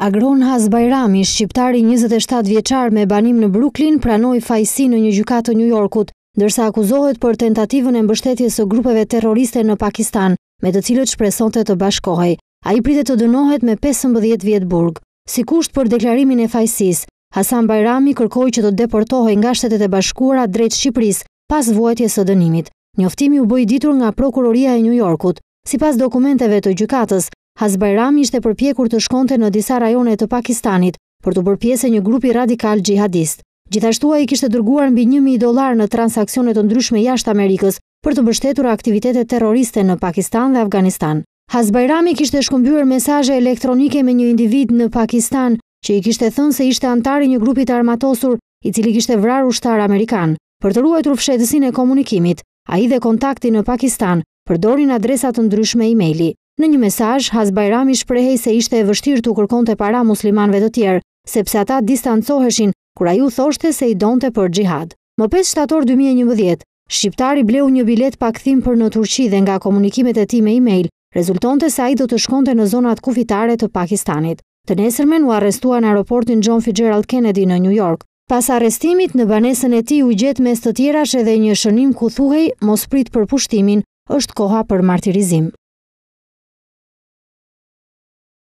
Agron Hasbajrami, shqiptari 27 vjeçar me banim në Brooklyn, pranoi fajësi në një gjykatë të New Yorkut, ndërsa akuzohet për tentativën e mbështetjes së grupeve terroriste në Pakistan, me të cilët shpresonte të bashkohej. Ai pritet të dënohet me 15 vjet burg. Si kusht për deklarimin e fajësisë, Hasan Bajrami kërkoi që të deportohej nga Shtetet e Bashkuara drejt Shqipërisë pas vuajtjes së dënimit. Njoftimi u bë i ditur nga Prokuroria e New Yorkut, Sipas dokumenteve të gjykatës, Hasbajrami ishte përpjekur të shkonte në disa rajone të Pakistanit për t'u bërë pjesë e një grupi radikal xhihadist. Gjithashtu ai kishte dërguar mbi një mijë dollarë në transaksione të ndryshme jashtë Amerikës për të mbështetur aktivitete terroriste në Pakistan dhe Afganistan. Hasbajrami kishte shkëmbyer mesazhe elektronike me një individ në Pakistan që i kishte thënë se ishte anëtar i një grupi të armatosur i cili kishte vrarë ushtarë amerikanë. Për të ruajtur fshehtësinë e komunikimit, Ai dhe kontakti në Pakistan përdorin adresa të ndryshme e-maili. Në një mesazh, Hasbajrami shprehej se ishte e vështirë t'u kërkonte para muslimanëve të tjerë, sepse ata distancoheshin kur ai u thoshte se i donte për xhihad. Më pesë shtator dy mijë e njëmbëdhjetë, shqiptari bleu një biletë pa kthim për në Turqi dhe nga komunikimet e tij me e-mail, rezultonte se ai do të shkonte në zonat kufitare të Pakistanit. Të nesërmen u arrestua në aeroportin John Fitzgerald Kennedy në Nju Jork. Pas arrestimit, në banesën e tij u gjet mes të tjerash edhe një shënim ku thuhej Mos prit për pushtimin, është koha për martirizim.